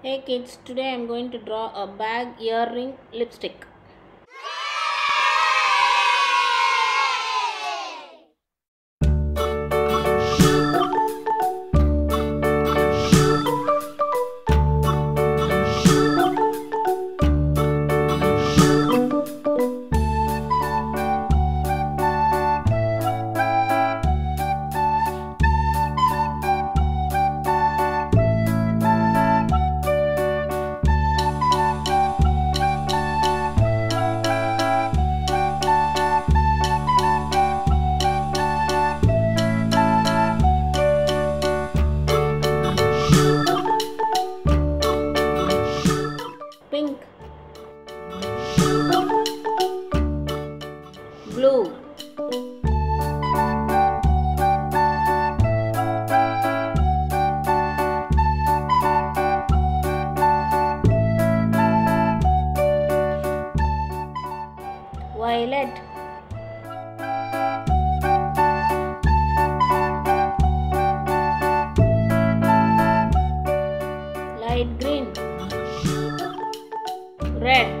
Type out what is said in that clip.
Hey kids, today I am going to draw a bag, earring, lipstick. Blue, violet, light green, red,